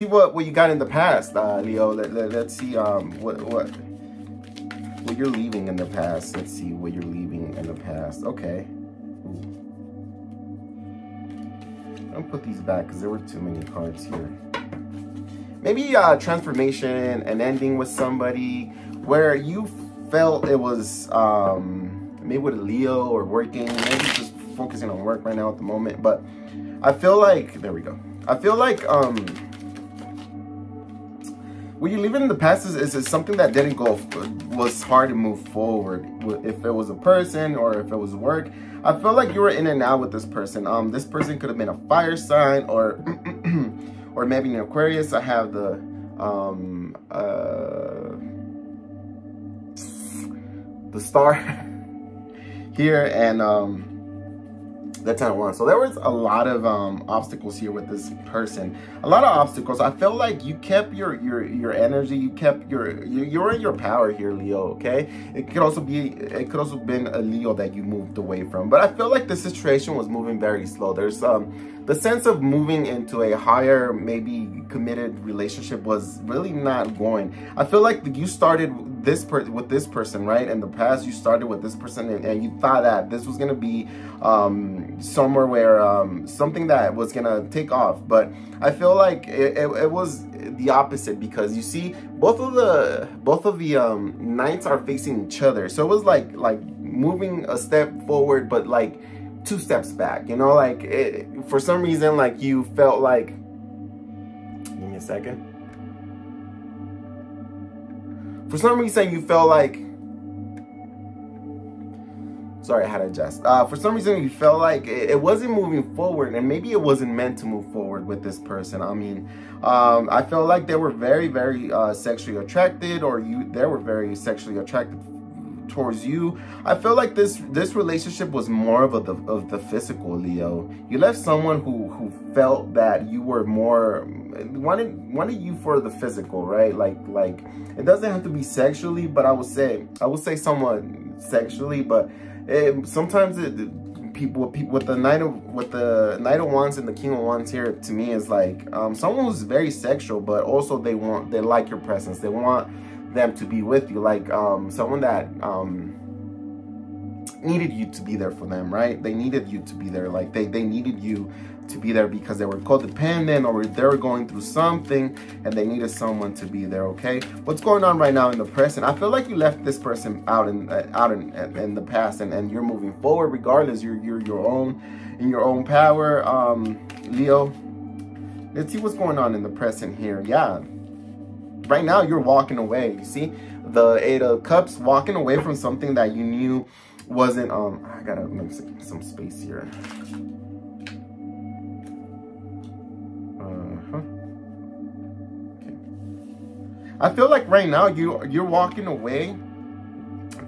see what what you got in the past, uh, Leo. Let, let, let's see um what what what you're leaving in the past. Let's see what you're leaving in the past. Okay. Ooh. I'll put these back because there were too many cards here. Maybe uh, transformation, an ending with somebody where you felt it was um, maybe with Leo or working, maybe just focusing on work right now at the moment. But I feel like, there we go. I feel like um, what you leave in the past is, is, is, something that didn't go, was hard to move forward. If it was a person or if it was work, I feel like you were in and out with this person. Um, This person could have been a fire sign or, or maybe an Aquarius. I have the, um, uh, the star here and um, the 10 one. So there was a lot of um, obstacles here with this person. A lot of obstacles. I feel like you kept your your your energy. You kept your you, you're in your power here, Leo. Okay. It could also be it could also been a Leo that you moved away from. But I feel like the situation was moving very slow. There's um the sense of moving into a higher maybe committed relationship was really not going. I feel like you started this per with this person, right? In the past, you started with this person and, and you thought that this was gonna be um, somewhere where um, something that was gonna take off. But I feel like it, it, it, was the opposite because you see, both of the both of the um, knights are facing each other. So it was like like moving a step forward, but like two steps back. You know, like it, for some reason, like you felt like. Give me a second for some reason, you felt like, sorry, I had to adjust. Uh, for some reason, you felt like it, it, wasn't moving forward and maybe it wasn't meant to move forward with this person. I mean, um, I felt like they were very, very uh, sexually attracted or you, they were very sexually attracted towards you. I feel like this this relationship was more of a, the of the physical, Leo. You left someone who who felt that you were more wanted wanted you for the physical, right? Like like it doesn't have to be sexually, but I would say I would say somewhat sexually, but it, sometimes it people people with the knight of with the knight of wands and the king of wands here to me is like um, someone who's very sexual but also they want they like your presence they want them to be with you like um, someone that um, needed you to be there for them right? They needed you to be there like they they needed you to be there because they were codependent or they were going through something and they needed someone to be there okay? What's going on right now in the present? I feel like you left this person out in uh, out in, in the past and, and you're moving forward regardless. You're you're your own in your own power um leo. Let's see what's going on in the present here. Yeah right now you're walking away you see the eight of cups walking away from something that you knew wasn't um i gotta make some space here Uh-huh. I feel like right now you you're walking away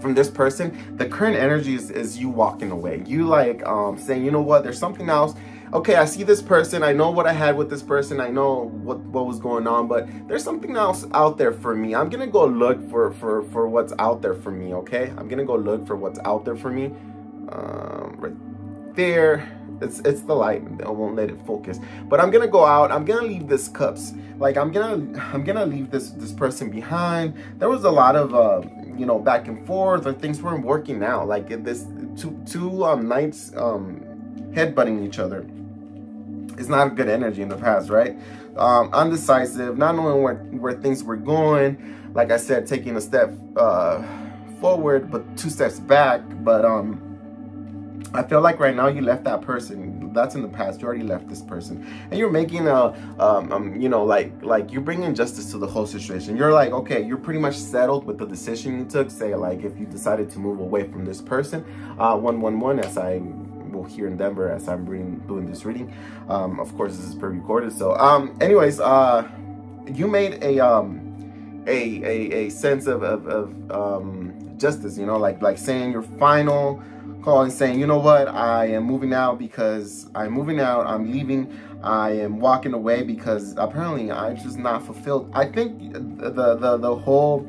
from this person. The current energy is, is you walking away. You like um saying, you know what, there's something else. Okay, I see this person. I know what I had with this person. I know what, what was going on, but there's something else out there for me. I'm gonna go look for for for what's out there for me. Okay, I'm gonna go look for what's out there for me. Um, right there it's it's the light. I won't let it focus. But I'm gonna go out. I'm gonna leave this cups. Like I'm gonna I'm gonna leave this this person behind. There was a lot of uh, you know back and forth, and things weren't working out. Like this two two um knights um headbutting each other. It's not a good energy in the past, right? Um, undecisive, not knowing where where things were going. Like I said, taking a step uh, forward, but two steps back. But um I feel like right now you left that person. That's in the past. You already left this person, and you're making a, um, um, you know, like like you're bringing justice to the whole situation. You're like, okay, you're pretty much settled with the decision you took. Say like if you decided to move away from this person, uh, one one one. As I will hear in Denver as I'm reading, doing this reading. Um, of course, this is pre-recorded. So, um, anyways, uh, you made a um, a a, a sense of of, of um, justice. You know, like like saying your final call and saying, you know what, I am moving out because I'm moving out, I'm leaving, I am walking away because apparently I'm just not fulfilled. I think the the, the whole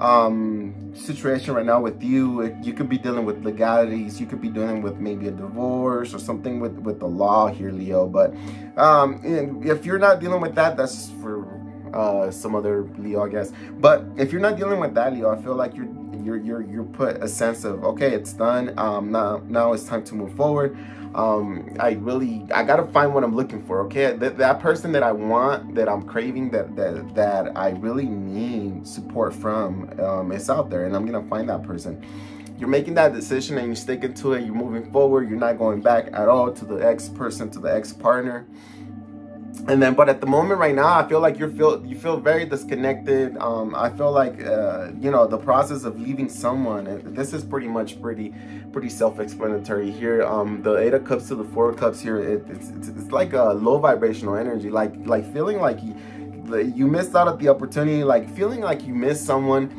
um, situation right now with you. You could be dealing with legalities. You could be dealing with maybe a divorce or something with, with the law here, Leo. But um, if you're not dealing with that, that's for uh, some other Leo, I guess. But if you're not dealing with that, Leo, I feel like you're you're you're you're put a sense of okay, it's done. Um, now now it's time to move forward. Um, I really I gotta find what I'm looking for. Okay, that that person that I want, that I'm craving, that that that I really need support from, um, it's out there, and I'm gonna find that person. You're making that decision and you're sticking to it. You're moving forward. You're not going back at all to the ex person, to the ex partner and then but at the moment right now i feel like you feel you feel very disconnected. Um i feel like uh you know the process of leaving someone this is pretty much pretty pretty self-explanatory here. Um the eight of cups to the four of cups here it, it's, it's, it's like a low vibrational energy like like feeling like you you missed out at the opportunity like feeling like you missed someone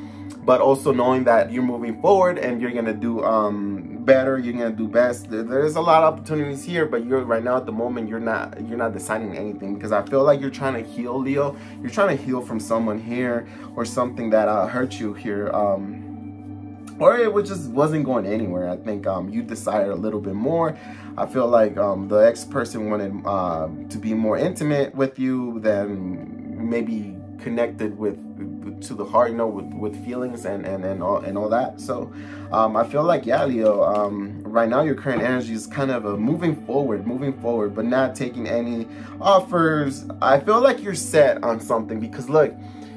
but also knowing that you're moving forward and you're gonna do um, better, you're gonna do best. There's a lot of opportunities here, but you're right now at the moment you're not you're not deciding anything because I feel like you're trying to heal, Leo. You're trying to heal from someone here or something that uh, hurt you here. Um, or it was just wasn't going anywhere. I think um, you decided a little bit more. I feel like um, the ex person wanted uh, to be more intimate with you than maybe connected with to the heart, you know, with, with feelings and, and, and, all, and all that. So um, I feel like, yeah, Leo, um, right now your current energy is kind of a moving forward, moving forward, but not taking any offers. I feel like you're set on something because look,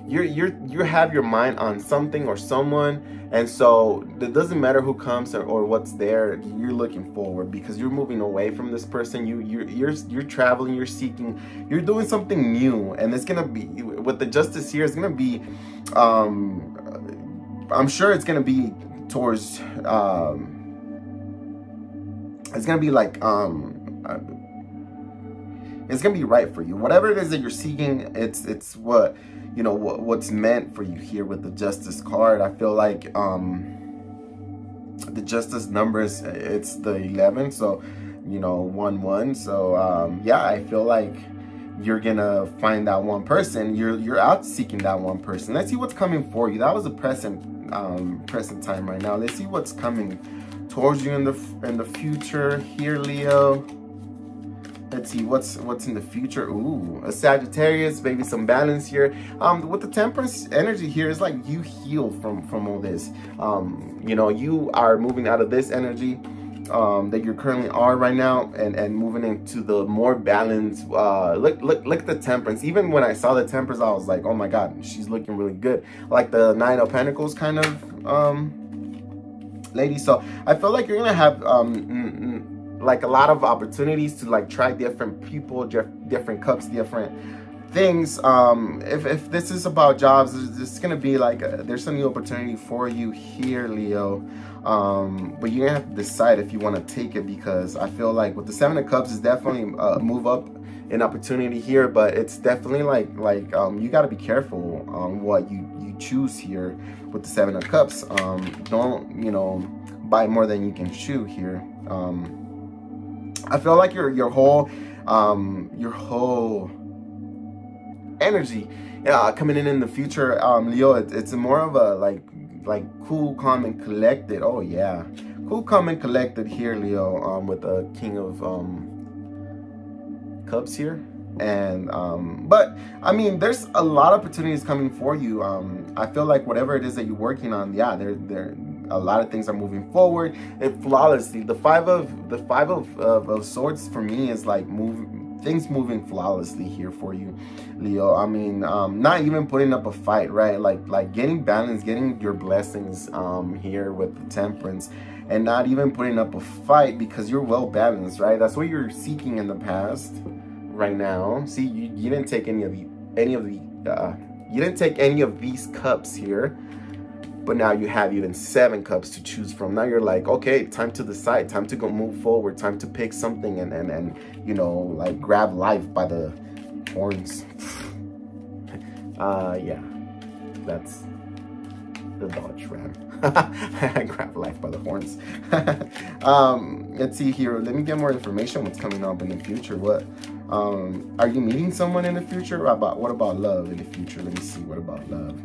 you're you're you have your mind on something or someone and so it doesn't matter who comes or, or what's there you're looking forward because you're moving away from this person. You you're you're, you're traveling you're seeking you're doing something new and it's gonna be with the justice here it's gonna be um i'm sure it's gonna be towards um it's gonna be like um it's gonna be right for you. Whatever it is that you're seeking it's it's what you know what, what's meant for you here with the justice card. I feel like um the justice numbers it's the 11 so you know 1 1 so um yeah i feel like you're gonna find that one person. You're you're out seeking that one person. Let's see what's coming for you. That was a present um present time right now. Let's see what's coming towards you in the in the future here leo let's see what's what's in the future? Ooh a sagittarius maybe some balance here. Um with the temperance energy here is like you heal from from all this. Um you know you are moving out of this energy um that you're currently are right now and and moving into the more balanced uh look look look at the temperance. Even when i saw the temperance i was like oh my god she's looking really good. Like the nine of pentacles kind of um lady. So i feel like you're gonna have um like a lot of opportunities to like try different people, different cups, different things. Um, if, if this is about jobs, it's gonna be like a, there's a new opportunity for you here, Leo. Um, but you're gonna have to decide if you want to take it because I feel like with the Seven of Cups is definitely a move up an opportunity here, but it's definitely like like um, you got to be careful on what you you choose here with the Seven of Cups. Um, don't you know buy more than you can chew here. Um, I feel like your your whole um your whole energy uh, coming in in the future um Leo it, it's more of a like like cool calm and collected. Oh yeah. Cool calm and collected here Leo um with the king of um cups here. And um but i mean there's a lot of opportunities coming for you. Um i feel like whatever it is that you're working on yeah there there a lot of things are moving forward. And flawlessly the five of the five of, of, of swords for me is like move things moving flawlessly here for you leo. I mean um not even putting up a fight right? Like like getting balance getting your blessings um here with the temperance and not even putting up a fight because you're well balanced right? That's what you're seeking in the past right now. See you, you didn't take any of the any of the uh you didn't take any of these cups here but now you have even seven cups to choose from. Now you're like okay time to decide time to go move forward time to pick something and and, and you know like grab life by the horns. Uh yeah that's the dodge ram grab life by the horns. Um let's see here. Let me get more information what's coming up in the future. What um are you meeting someone in the future? About what about love in the future? Let me see. What about love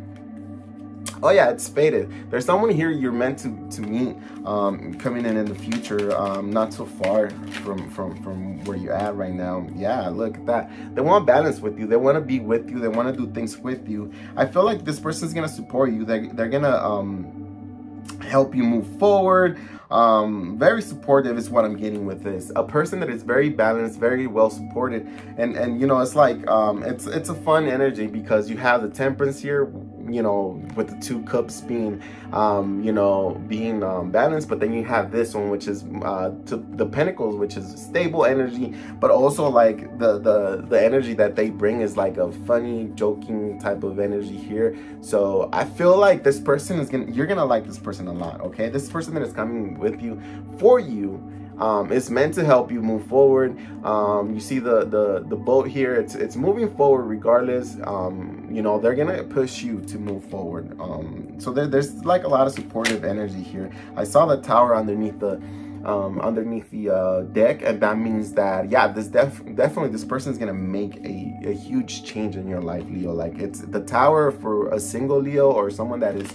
Oh yeah, it's fated. There's someone here you're meant to to meet um, coming in in the future, um, not so far from from from where you're at right now. Yeah, look at that. They want balance with you. They want to be with you. They want to do things with you. I feel like this person's gonna support you. They they're gonna um, help you move forward um, very supportive is what I'm getting with this. A person that is very balanced, very well supported, and and you know it's like um, it's it's a fun energy because you have the temperance here, you know, with the two cups being um, you know being um, balanced, but then you have this one which is uh, to the pentacles, which is stable energy, but also like the the the energy that they bring is like a funny, joking type of energy here. So I feel like this person is gonna you're gonna like this person a lot. Okay, this person that is coming with you, for you. Um, it's meant to help you move forward. Um, you see the, the the boat here. It's it's moving forward regardless. Um, you know they're gonna push you to move forward. Um, so there, there's like a lot of supportive energy here. I saw the tower underneath the um, underneath the uh, deck, and that means that yeah, this def definitely this person is gonna make a, a huge change in your life, Leo. Like it's the tower for a single Leo or someone that is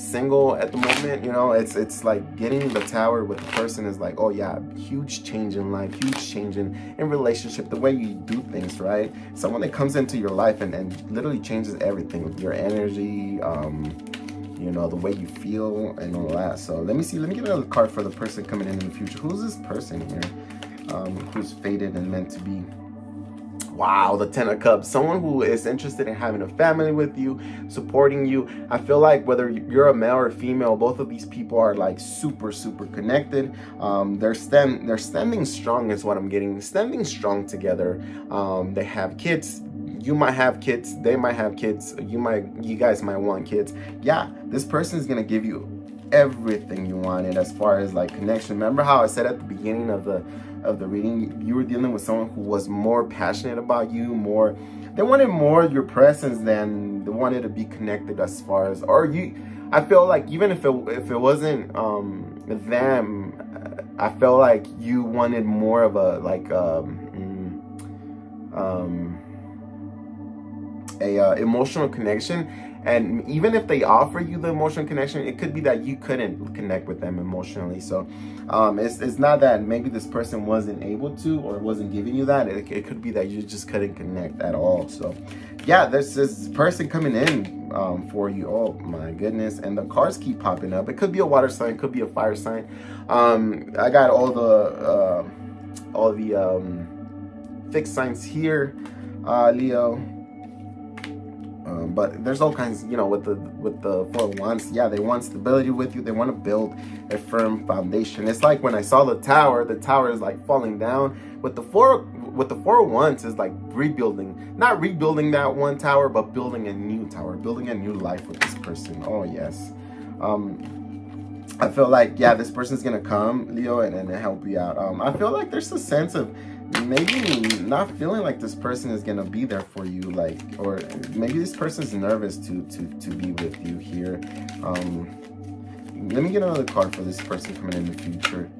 single at the moment you know it's it's like getting the tower with the person is like oh yeah huge change in life huge change in in relationship the way you do things right? Someone that comes into your life and, and literally changes everything your energy um you know the way you feel and all that. So let me see let me get another card for the person coming in in the future. Who's this person here um who's fated and meant to be wow, the Ten of Cups, someone who is interested in having a family with you, supporting you. I feel like whether you're a male or female, both of these people are like super, super connected. Um, they're stand, they're standing strong is what I'm getting. Standing strong together. Um, they have kids. You might have kids. They might have kids. You might, you guys might want kids. Yeah, this person is gonna give you everything you wanted as far as like connection. Remember how I said at the beginning of the of the reading, you were dealing with someone who was more passionate about you, more they wanted more your presence than they wanted to be connected as far as or you I feel like even if it if it wasn't um them I felt like you wanted more of a like um mm, um a uh, emotional connection and even if they offer you the emotional connection it could be that you couldn't connect with them emotionally. So um, it's, it's not that maybe this person wasn't able to or wasn't giving you that. It, it could be that you just couldn't connect at all. So yeah there's this person coming in um, for you. Oh my goodness. And the cards keep popping up. It could be a water sign. Could be a fire sign. Um, i got all the uh, all the um, fixed signs here uh, leo um, but there's all kinds, you know, with the with the four wands. Yeah, they want stability with you. They want to build a firm foundation. It's like when I saw the tower, the tower is like falling down. With the four with the four wands is like rebuilding, not rebuilding that one tower, but building a new tower, building a new life with this person. Oh yes. Um, I feel like yeah, this person's gonna come, Leo, and, and help you out. Um, I feel like there's a sense of maybe not feeling like this person is gonna be there for you like or maybe this person's nervous to to to be with you here. Um let me get another card for this person coming in the future.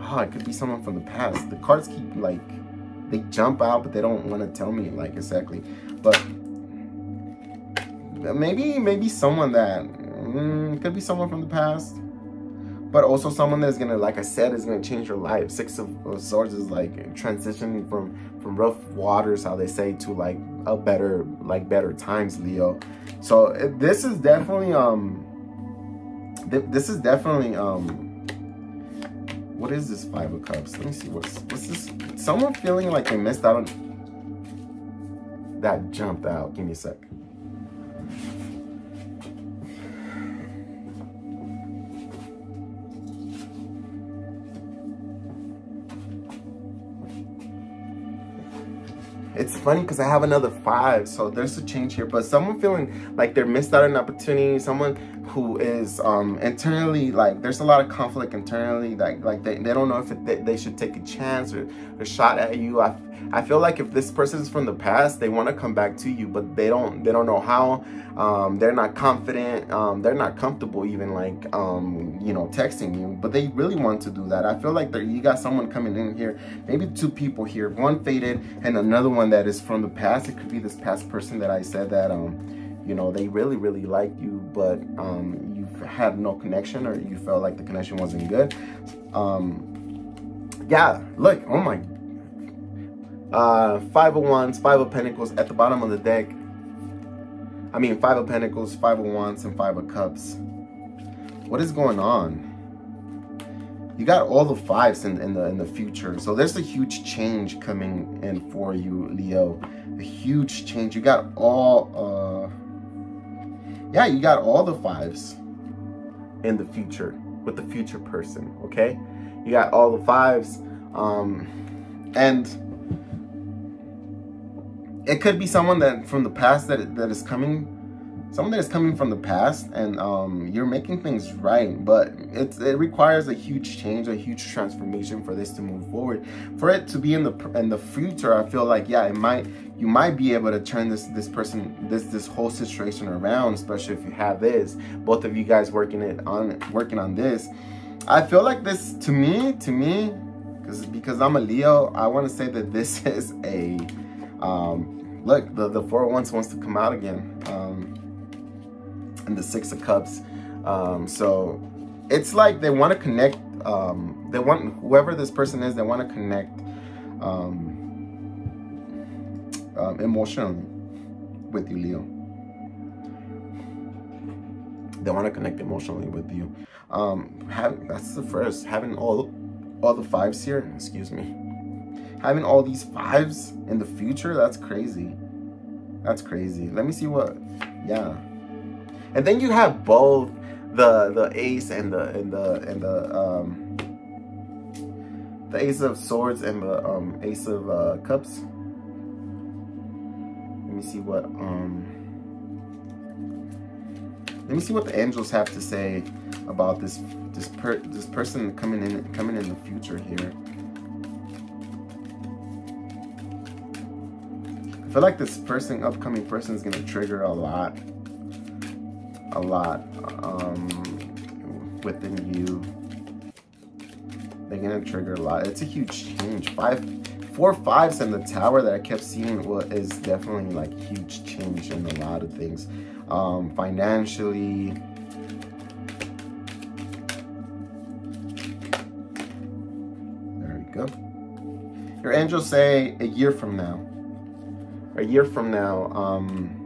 Oh it could be someone from the past. The cards keep like they jump out but they don't want to tell me like exactly. But maybe maybe someone that mm, could be someone from the past but also someone that's gonna, like I said, is gonna change your life. Six of, Swords is like transitioning from from rough waters, how they say, to like a better, like better times, Leo. So this is definitely um, th this is definitely um, what is this Five of Cups? Let me see what's what's this. Someone feeling like they missed out on that jumped out. Give me a sec. Funny because I have another five, so there's a change here. But someone feeling like they're missed out on an opportunity, someone who is um, internally like there's a lot of conflict internally, like like they, they don't know if it, they, they, should take a chance or a shot at you. I, I feel like if this person is from the past, they want to come back to you, but they don't they don't know how. Um, they're not confident. Um, they're not comfortable even like um, you know texting you, but they really want to do that. I feel like you got someone coming in here, maybe two people here, one fated and another one that is from the past. It could be this past person that I said that um you know they really really like you but um, you've had no connection or you felt like the connection wasn't good. Um, yeah look oh my uh, five of wands five of pentacles at the bottom of the deck. I mean five of pentacles five of wands and five of cups. What is going on? You got all the fives in, in the in the future. So there's a huge change coming in for you leo. A huge change. You got all uh yeah you got all the fives. In the future with the future person okay? You got all the fives um and it could be someone that from the past that that is coming someone that is coming from the past and um, you're making things right, but it's, it requires a huge change, a huge transformation for this to move forward. For it to be in the in the future, I feel like yeah, it might you might be able to turn this this person this this whole situation around, especially if you have this. Both of you guys working it on working on this. I feel like this to me to me because because I'm a Leo, I want to say that this is a um, look the the four wands wants to come out again. Um, and the Six of Cups. Um, so it's like they want to connect. Um, they want whoever this person is. They want to connect um, um, emotionally with you, Leo. They want to connect emotionally with you. Um, have, that's the first. Having all all the fives here. Excuse me. Having all these fives in the future. That's crazy. That's crazy. Let me see what. Yeah. And then you have both the the ace and the and the and the um the ace of swords and the um ace of uh, cups. Let me see what um let me see what the angels have to say about this this per this person coming in coming in the future here. I feel like this person, upcoming person, is gonna trigger a lot a lot um, within you. They're gonna trigger a lot. It's a huge change. Five, four fives in the tower that I kept seeing is definitely like huge change in a lot of things. Um, financially, go. Your angels say a year from now. A year from now, um,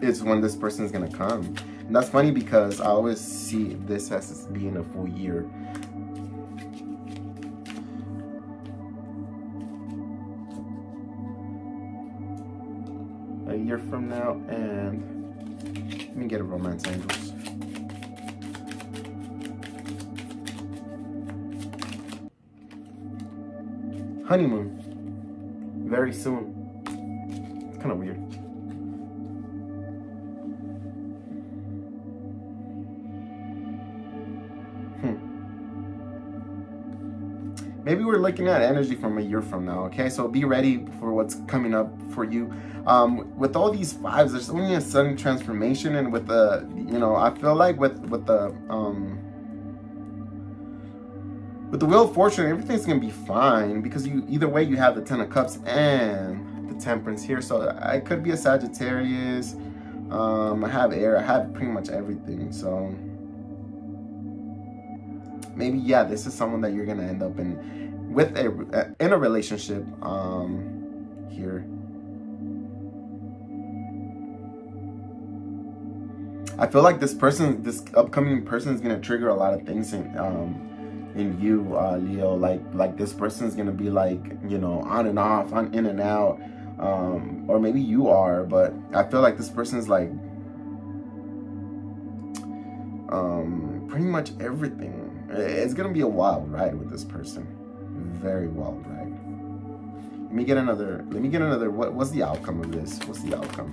is when this person is gonna come. And that's funny because I always see this as being a full year. A year from now, and let me get a romance angels. Honeymoon. Very soon. It's kind of weird. Maybe we're looking at energy from a year from now okay? So be ready for what's coming up for you. Um, with all these fives there's only a sudden transformation and with the you know i feel like with with the um with the wheel of fortune everything's gonna be fine because you either way you have the ten of cups and the temperance here. So i could be a sagittarius. Um i have air. I have pretty much everything. So maybe yeah this is someone that you're gonna end up in with a in a relationship um here. I feel like this person this upcoming person is gonna trigger a lot of things in um in you uh Leo. Like like this person is gonna be like you know on and off on in and out um or maybe you are but I feel like this person is like um pretty much everything it's gonna be a wild ride with this person. Very wild ride. Let me get another. Let me get another. What, what's the outcome of this? What's the outcome?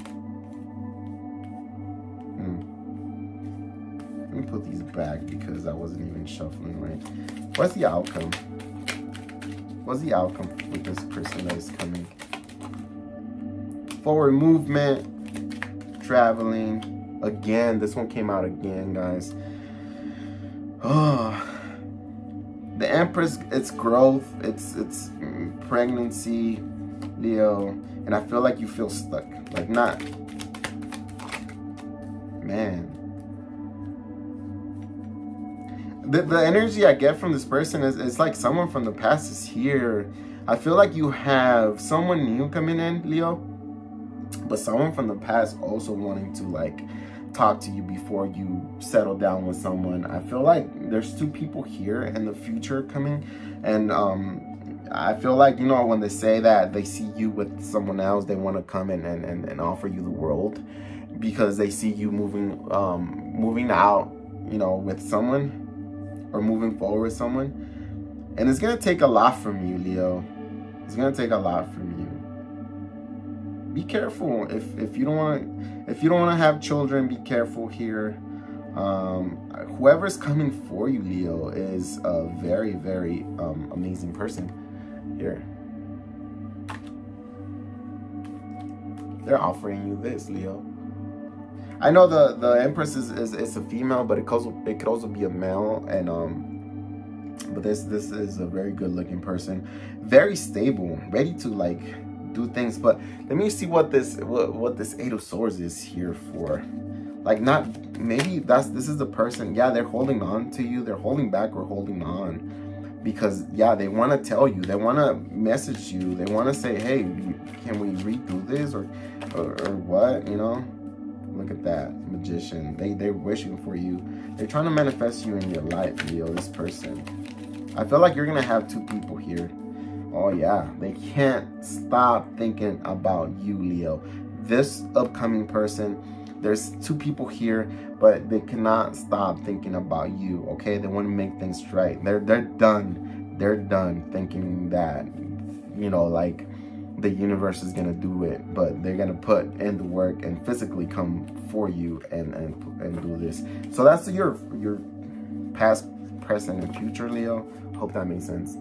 Hmm. Let me put these back because I wasn't even shuffling right. What's the outcome? What's the outcome with this person that is coming? Forward movement, traveling. Again, this one came out again, guys. Oh, the Empress, it's growth, it's it's pregnancy, Leo, and I feel like you feel stuck. Like not, man. The, the energy I get from this person is it's like someone from the past is here. I feel like you have someone new coming in, Leo, but someone from the past also wanting to like talk to you before you settle down with someone. I feel like there's two people here in the future coming and um, I feel like, you know, when they say that they see you with someone else, they want to come in and, and, and offer you the world because they see you moving um, moving out, you know, with someone or moving forward with someone. And it's going to take a lot from you, Leo. It's going to take a lot from you be careful. If if you don't want if you don't want to have children be careful here. Um whoever's coming for you leo is a very very um amazing person. Here. They're offering you this leo. I know the the empress is is, is a female but it could also it could also be a male and um but this this is a very good looking person. Very stable ready to like do things. But let me see what this what, what this Eight of Swords is here for. Like not maybe that's this is the person. Yeah, they're holding on to you. They're holding back or holding on because yeah, they want to tell you. They want to message you. They want to say, hey, can we redo this or, or or what? You know. Look at that magician. They they're wishing for you. They're trying to manifest you in your life, Leo. This person. I feel like you're gonna have two people here Oh yeah, they can't stop thinking about you, Leo. This upcoming person, there's two people here, but they cannot stop thinking about you, okay? They want to make things right. They're they're done. They're done thinking that, you know, like the universe is gonna do it, but they're gonna put in the work and physically come for you and and and do this. So that's your your past, present, and future, Leo. Hope that makes sense.